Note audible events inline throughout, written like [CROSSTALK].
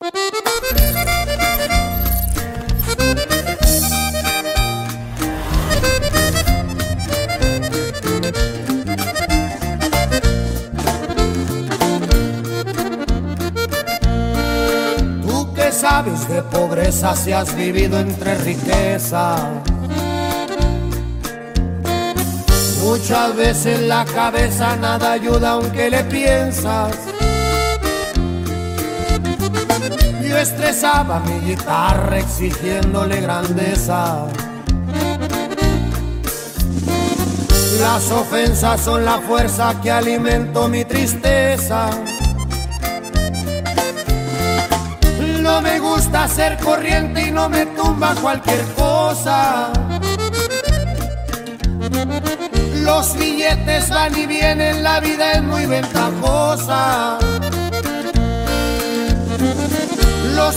Tú que sabes de pobreza si has vivido entre riqueza. Muchas veces la cabeza nada ayuda aunque le piensas. Yo estresaba mi guitarra exigiéndole grandeza. Las ofensas son la fuerza que alimento mi tristeza. No me gusta ser corriente y no me tumba cualquier cosa. Los billetes van y vienen, la vida es muy ventajosa.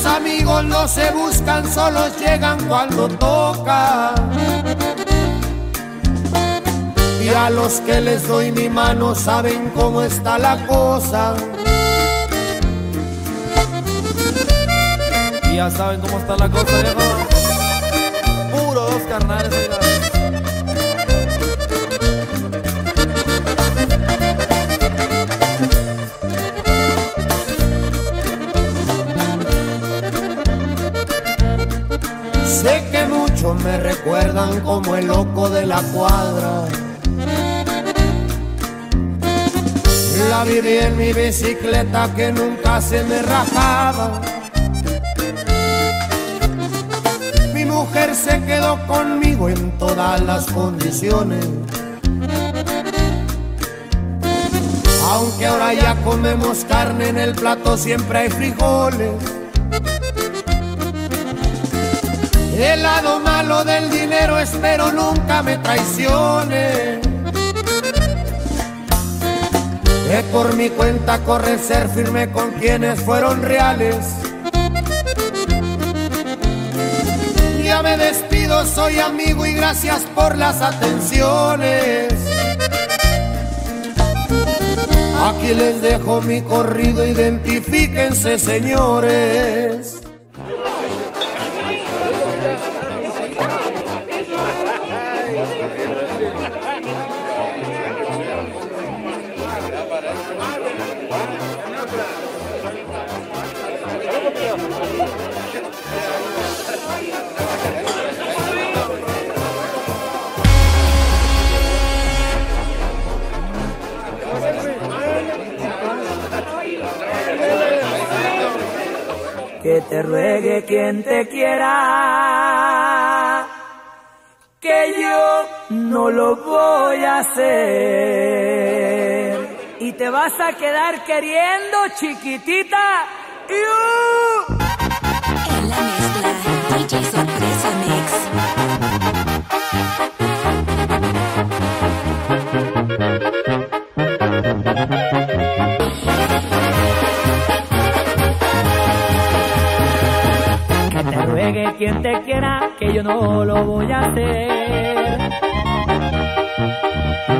Los amigos no se buscan, solos llegan cuando toca. Y a los que les doy mi mano saben cómo está la cosa. Ya saben cómo está la cosa, viejo. Puro dos carnales, como el loco de la cuadra. La viví en mi bicicleta que nunca se me rajaba. Mi mujer se quedó conmigo en todas las condiciones. Aunque ahora ya comemos carne en el plato, siempre hay frijoles. El lado malo del dinero espero nunca me traicione. Que por mi cuenta corre ser firme con quienes fueron reales. Ya me despido, soy amigo y gracias por las atenciones. Aquí les dejo mi corrido, identifíquense señores. Que te ruegue quien te quiera, que yo no lo voy a hacer. Y te vas a quedar queriendo, chiquitita. Mix. Quien te quiera, que yo no lo voy a hacer.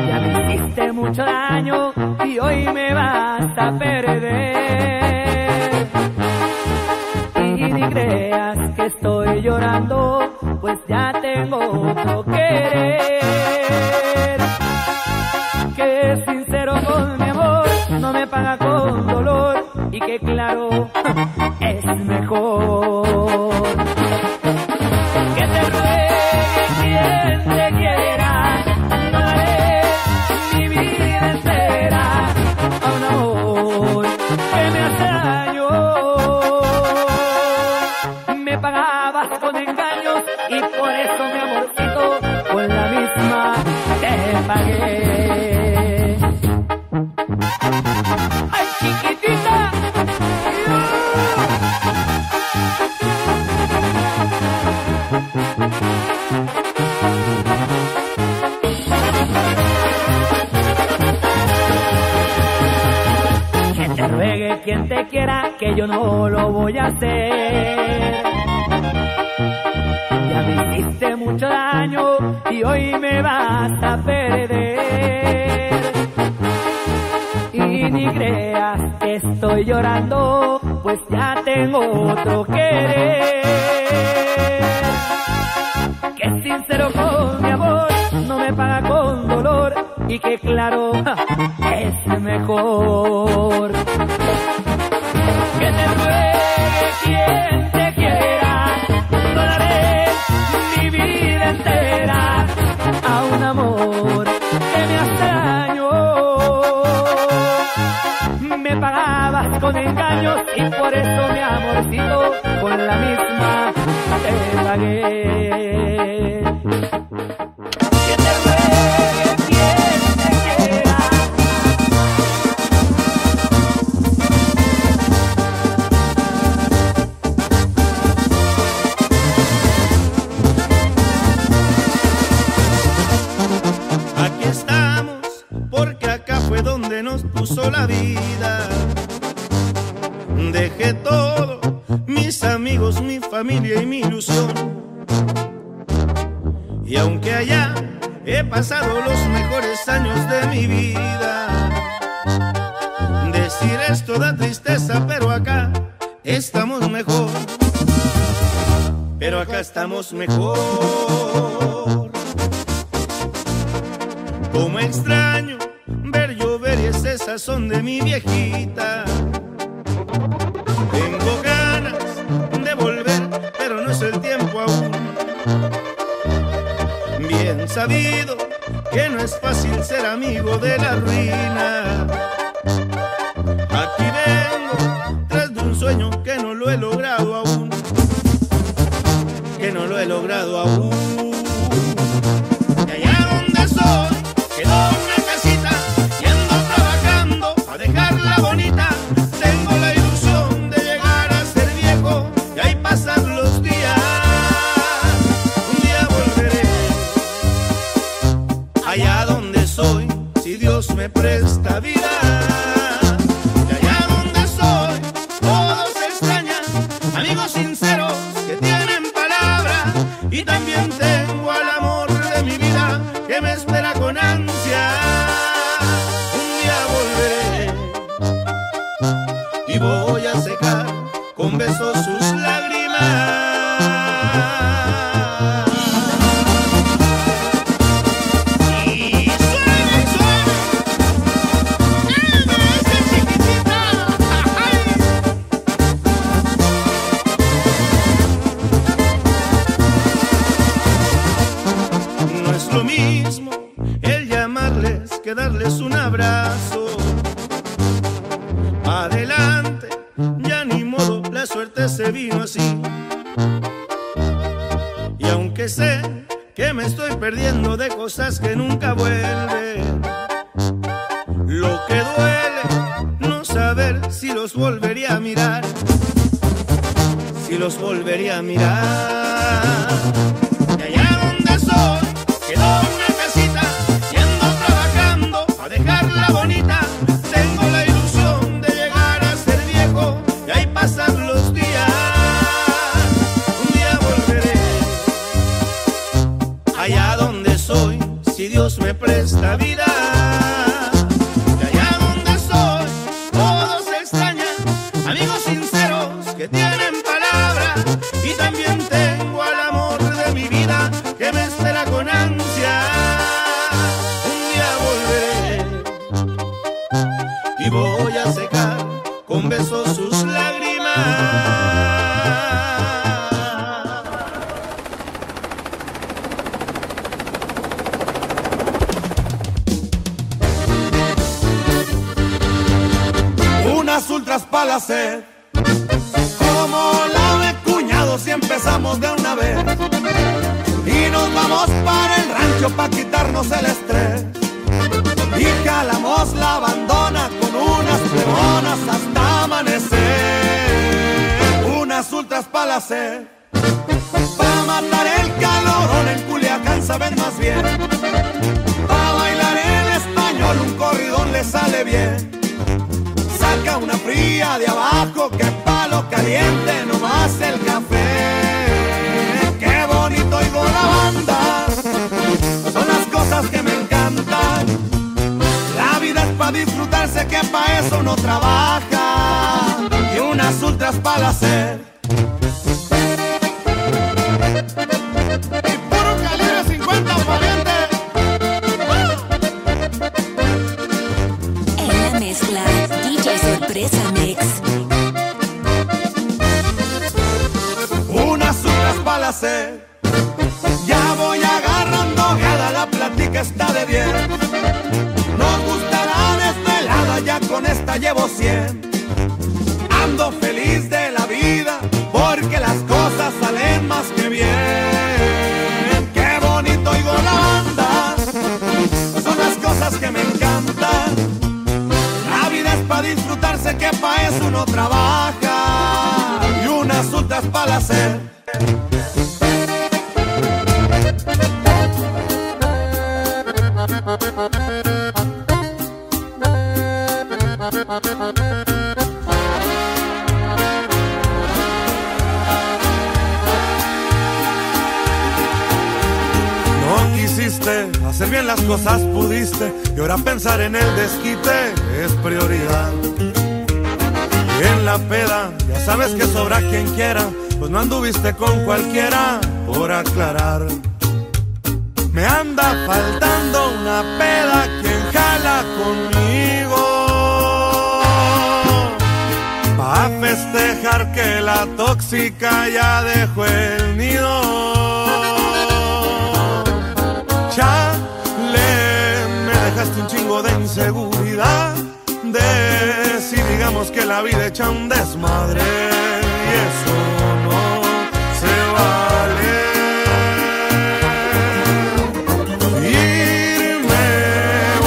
Ya me hiciste mucho daño y hoy me vas a perder. Y ni creas que estoy llorando, pues ya tengo otro querer. Que es sincero con mi amor, no me paga con dolor y que claro Y ni [LAUGHS] creas que estoy llorando, pues ya tengo otro querer. Que es sincero con mi amor, no me paga con dolor y que claro [LAUGHS] es mejor. Fue donde nos puso la vida. Dejé todo, mis amigos, mi familia y mi ilusión. Y aunque allá he pasado los mejores años de mi vida, decir esto da tristeza, pero acá estamos mejor. Pero acá estamos mejor. Como extraño ese sazón de mi viejita. Tengo ganas de volver, pero no es el tiempo aún. Bien sabido que no es fácil ser amigo de la ruina. Aquí vengo tras de un sueño que no lo he logrado aún. Que no lo he logrado aún. Darles un abrazo. Adelante, ya ni modo, la suerte se vino así. Y aunque sé que me estoy perdiendo de cosas que nunca vuelven, lo que duele no saber si los volvería a mirar, si los volvería a mirar. Ultras para. Para matar el calorón en Culiacán saben más bien. Para bailar en español un corridón le sale bien saca una fría de abajo que palo caliente nomás el café. Qué bonito oigo la banda, son las cosas que me encantan. La vida es para disfrutarse que pa' eso no trabaja. Y una unas ultras para hacer. Ya voy agarrando gada, la plática está de bien. Nos gusta la desvelada, ya con esta llevo 100. Ando feliz de la vida, porque las cosas salen más que bien. Qué bonito oigo la banda, son las cosas que me encantan. La vida es para disfrutarse, que pa' eso uno trabaja. Y unas ultras para hacer. No quisiste hacer bien las cosas, pudiste. Y ahora pensar en el desquite es prioridad. Y en la peda, ya sabes que sobra quien quiera. Pues no anduviste con cualquiera, por aclarar. Me anda faltando una peda quien jala conmigo. Pa' festejar que la tóxica ya dejó el nido. Chale, me dejaste un chingo de inseguridad. De si digamos que la vida echa un desmadre. Y eso no se vale. Irme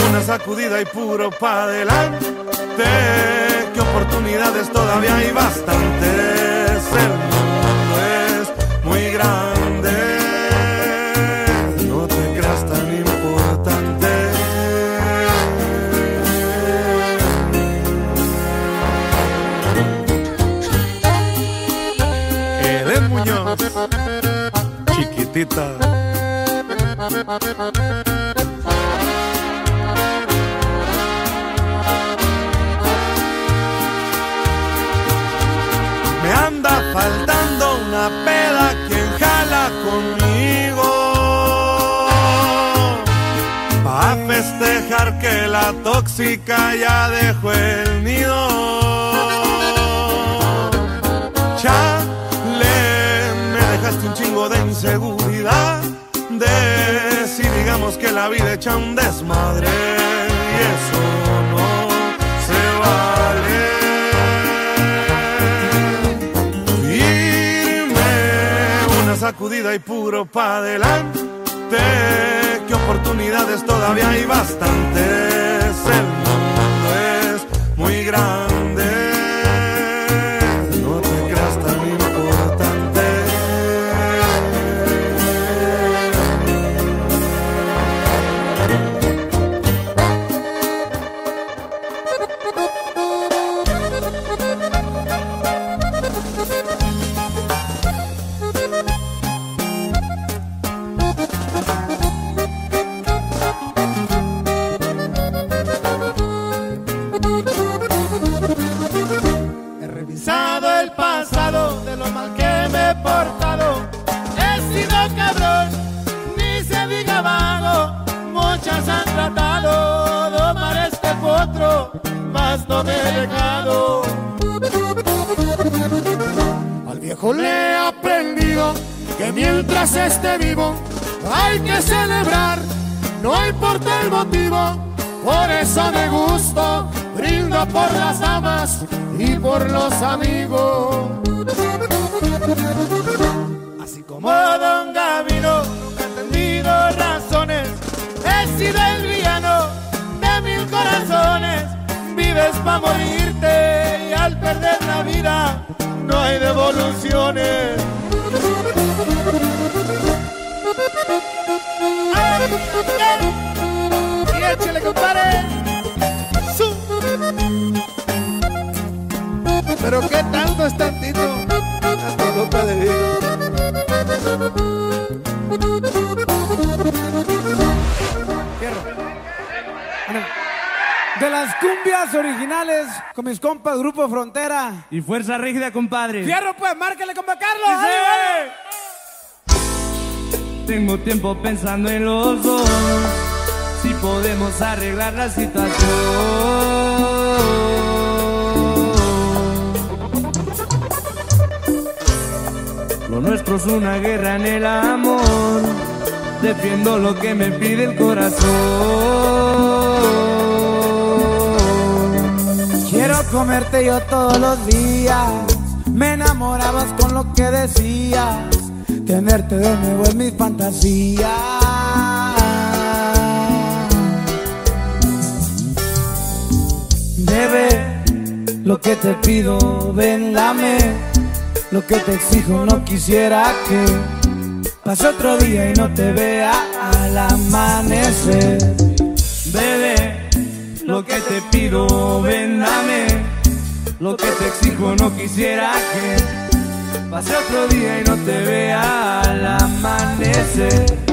una sacudida y puro pa' adelante. Que oportunidades todavía hay bastantes. El mundo es muy grande. No te creas tan importante. Eden Muñoz, chiquitita. Faltando una peda quien jala conmigo. Pa' festejar que la tóxica ya dejó el nido. Chale, me dejaste un chingo de inseguridad. De si digamos que la vida echa un desmadre. Y eso sacudida y puro pa' adelante. Que oportunidades todavía hay bastantes. El mundo es muy grande. No me he dejado. Al viejo le he aprendido que mientras esté vivo hay que celebrar, no importa el motivo. Por eso me gusto, brindo por las damas y por los amigos. Así como Don Gavino, nunca he entendido razones. He sido el para morirte y al perder la vida no hay devoluciones. Ay, y échale, compadre. Su. Pero qué tanto es tantito. Hasta copa de vino. Las cumbias originales con mis compas Grupo Frontera. Y fuerza rígida, compadre. Fierro, pues, márquele, compa Carlos. ¡Ánimo! Tengo tiempo pensando en los dos. Si podemos arreglar la situación. Lo nuestro es una guerra en el amor. Defiendo lo que me pide el corazón. Comerte yo todos los días. Me enamorabas con lo que decías. Tenerte de nuevo en mis fantasías. Bebé, lo que te pido, ven, dame. Lo que te exijo, no quisiera que pase otro día y no te vea al amanecer. Bebé, lo que te pido, ven, dame. Lo que te exijo, no quisiera que pase otro día y no te vea al amanecer.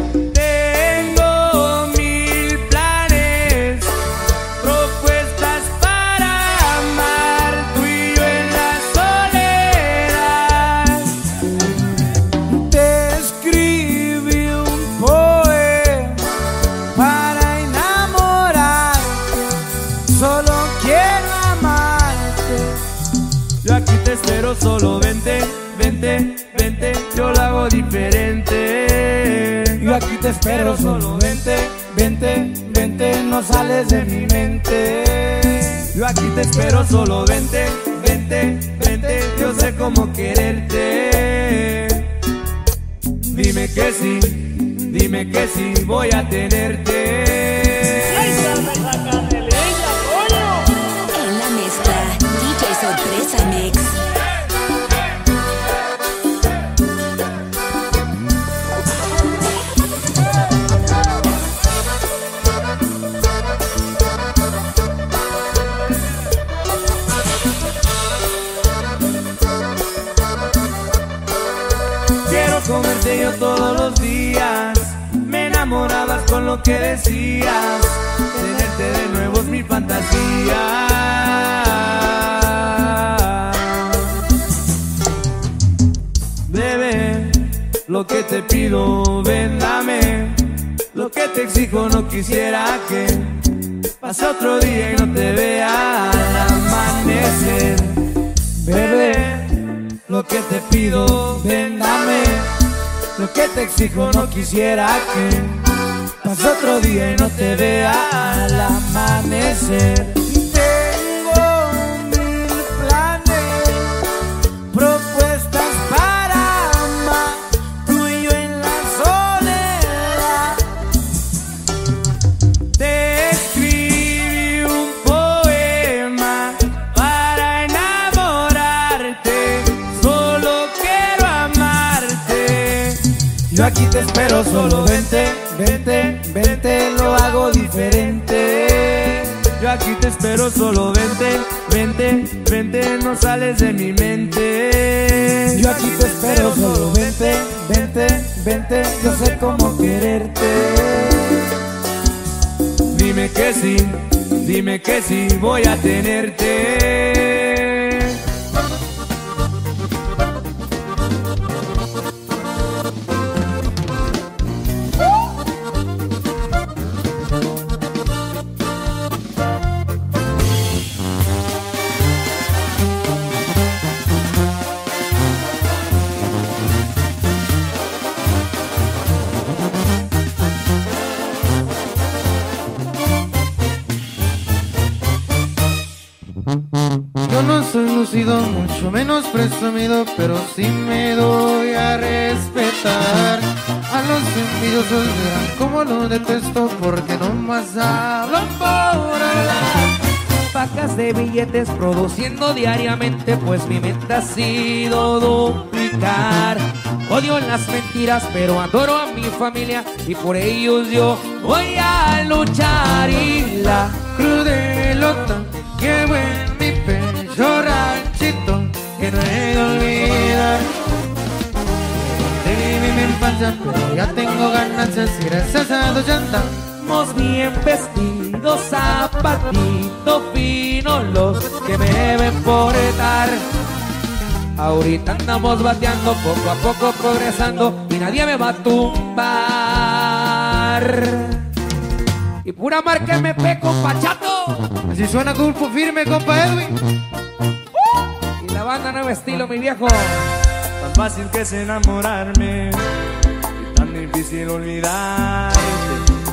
Solo vente, vente, vente, yo lo hago diferente. Yo aquí te espero, solo vente, vente, vente, no sales de mi mente. Yo aquí te espero, solo vente, vente, vente, yo sé cómo quererte. Dime que sí, dime que sí, voy a tenerte. En la mezcla, DJ Sorpresa Mix. Todos los días. Me enamorabas con lo que decías. Tenerte de nuevo es mi fantasía. Bebé, lo que te pido, ven, dame. Lo que te exijo, no quisiera que pase otro día y no te vea al amanecer. Bebé, lo que te pido, ven, dame. Lo que te exijo, no quisiera que pase otro día y no te vea al amanecer. Aquí te espero, solo vente, vente, vente, lo hago diferente. Yo aquí te espero, solo vente, vente, vente, no sales de mi mente. Yo aquí te espero, solo vente, vente, vente, yo sé cómo quererte. Dime que sí, dime que sí, voy a tenerte. Menos presumido, pero sí me doy a respetar. A los envidiosos como lo detesto porque no más hablan por hablar. Pacas de billetes produciendo diariamente, pues mi mente ha sido duplicar. Odio las mentiras, pero adoro a mi familia y por ellos yo voy a luchar. Y la Crudelota, mi pecho he de olvidar. De mi infancia, pero ya tengo ganancias y gracias a anda Vamos bien vestidos, zapatitos finos, los que me deben por estar. Ahorita andamos bateando, poco a poco progresando y nadie me va a tumbar. Y pura marca MP, compa Chato. Así suena grupo firme, compa Edwin. La banda nuevo estilo, mi viejo. Tan fácil que es enamorarme y tan difícil olvidarte.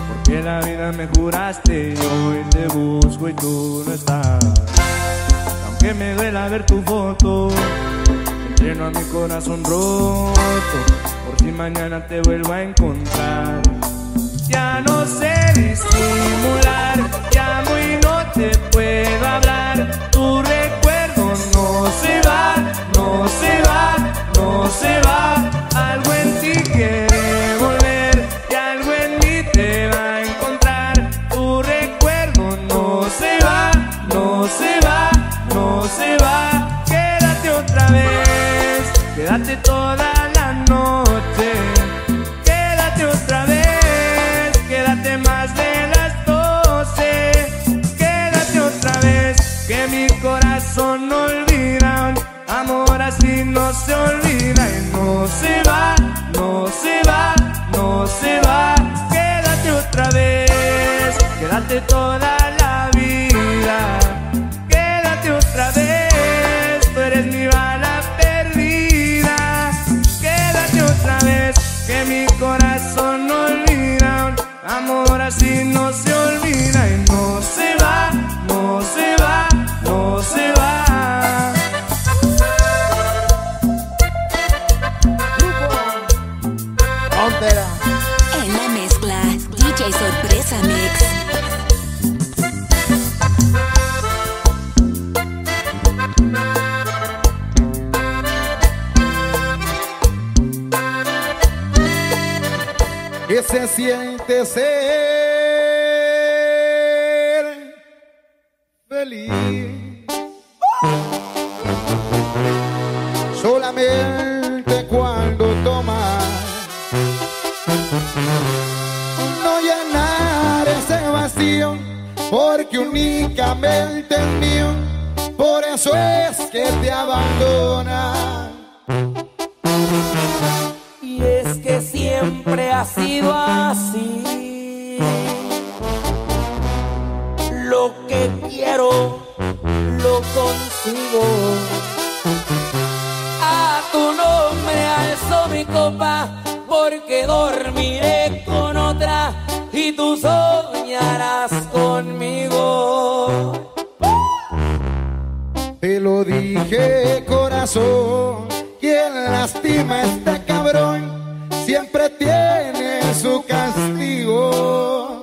Porque la vida me juraste y hoy te busco y tú no estás. Aunque me duela ver tu foto, entreno a mi corazón roto. Por si mañana te vuelvo a encontrar. Ya no sé disimular, llamo y no te puedo hablar. Tu recuerdo acontecer. Consigo. A tu nombre alzo mi copa, porque dormiré con otra y tú soñarás conmigo. Te lo dije, corazón. Quien lastima a este cabrón siempre tiene su castigo.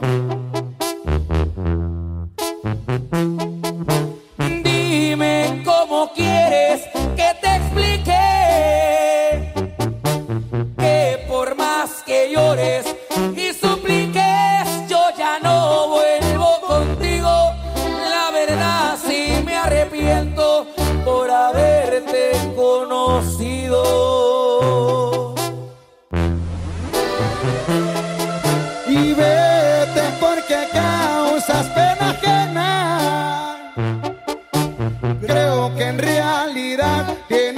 Creo que en realidad tienes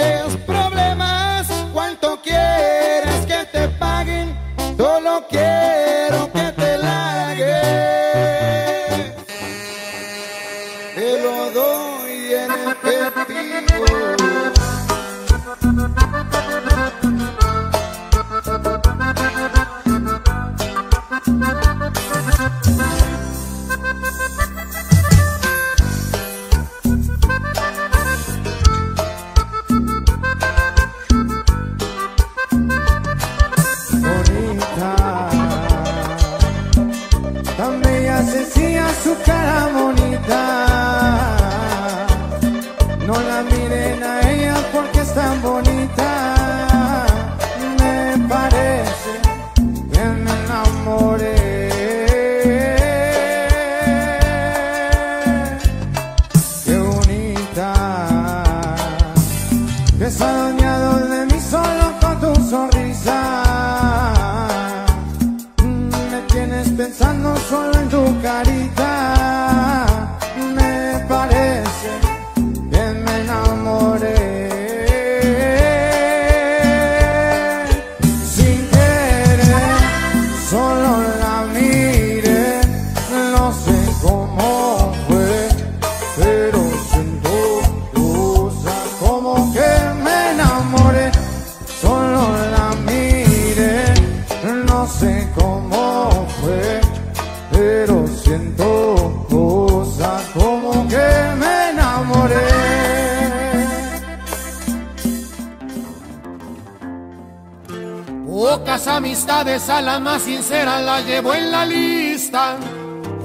amistades a la más sincera las llevo en la lista.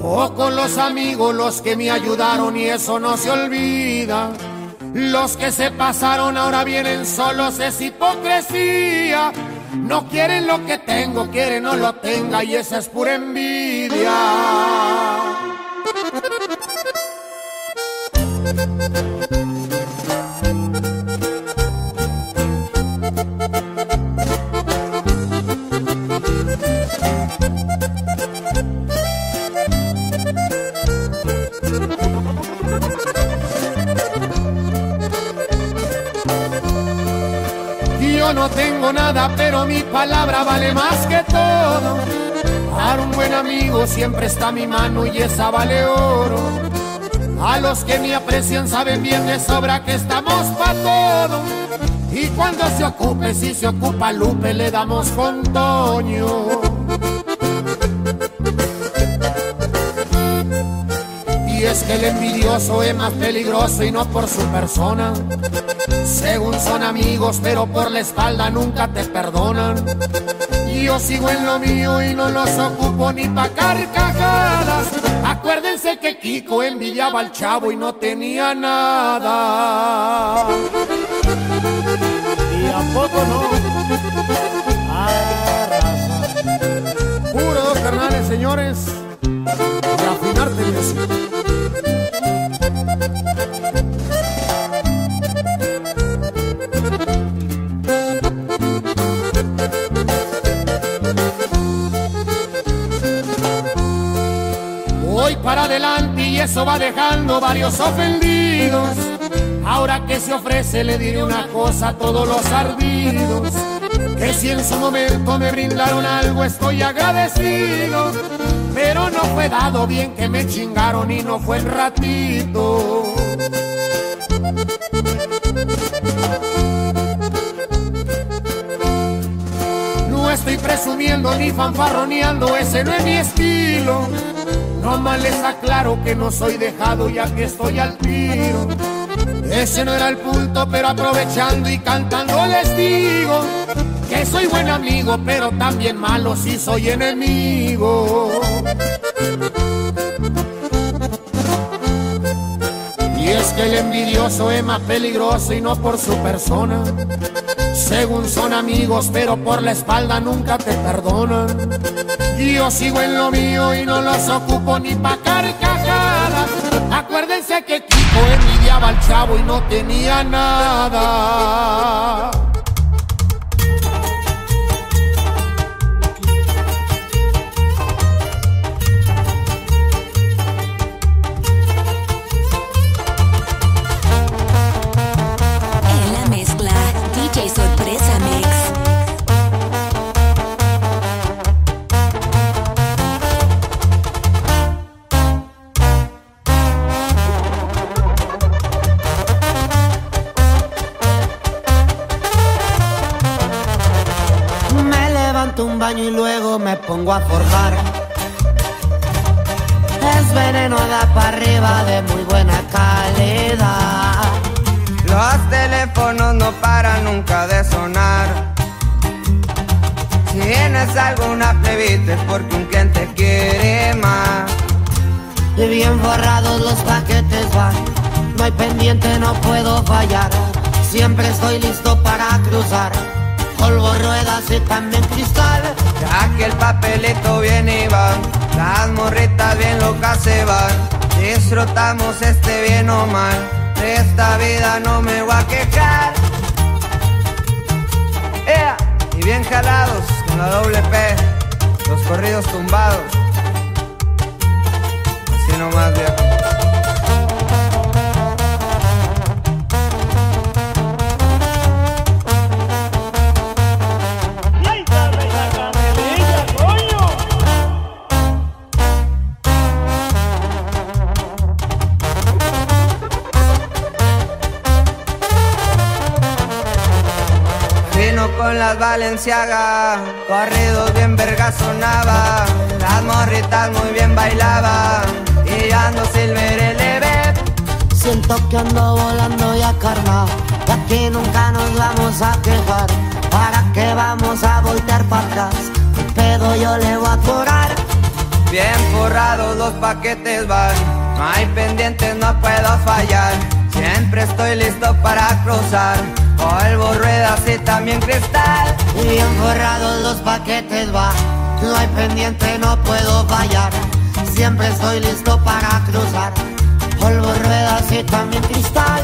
Pocos los amigos los que me ayudaron y eso no se olvida. Los que se pasaron ahora vienen solos, es hipocresía. No quieren lo que tengo, quieren no lo tenga y esa es pura envidia. Tengo nada, pero mi palabra vale más que todo. Para un buen amigo siempre está mi mano y esa vale oro. A los que me aprecian saben bien de sobra que estamos pa' todo. Y cuando se ocupe, si se ocupa Lupe, le damos con Toño. Y es que el envidioso es más peligroso y no por su persona. Según son amigos, pero por la espalda nunca te perdonan. Yo sigo en lo mío y no los ocupo ni pa' carcajadas. Acuérdense que Kiko envidiaba al chavo y no tenía nada. ¿Y a poco no? Raza. Puro dos carnales, señores. Afinarte el y eso va dejando varios ofendidos. Ahora que se ofrece le diré una cosa a todos los ardidos. Que si en su momento me brindaron algo estoy agradecido. Pero no fue dado bien que me chingaron y no fue el ratito. No estoy presumiendo ni fanfarroneando, ese no es mi estilo. No más les aclaro que no soy dejado ya que estoy al tiro. Ese no era el punto, pero aprovechando y cantando les digo que soy buen amigo, pero también malo si soy enemigo. Y es que el envidioso es más peligroso y no por su persona. Según son amigos, pero por la espalda nunca te perdonan. Yo sigo en lo mío y no los ocupo ni pa' carcajadas. Acuérdense que Kiko envidiaba al chavo y no tenía nada. A forjar. Es veneno da para arriba de muy buena calidad. Los teléfonos no paran nunca de sonar. Si tienes alguna plebita es porque un cliente quiere más. Y bien forrados los paquetes van. No hay pendiente, no puedo fallar. Siempre estoy listo para cruzar. Polvo, ruedas y también cristal. Ya que el papelito viene y va, las morritas bien locas se van. Disfrutamos este bien o mal, de esta vida no me voy a quejar. ¡Ea! Y bien jalados con la doble P, los corridos tumbados. Así nomás, viejo. Con las Valenciaga, corridos bien verga sonaba, las morritas muy bien bailaban, y ando silver eleve. Siento que ando volando ya carnal. Y aquí nunca nos vamos a quejar. ¿Para qué vamos a voltear para atrás? Pedo yo le voy a cobrar. Bien forrados los paquetes van, no hay pendientes, no puedo fallar. Siempre estoy listo para cruzar, polvo, ruedas y también cristal. Bien forrados los paquetes van, no hay pendiente, no puedo fallar. Siempre estoy listo para cruzar, polvo, ruedas y también cristal.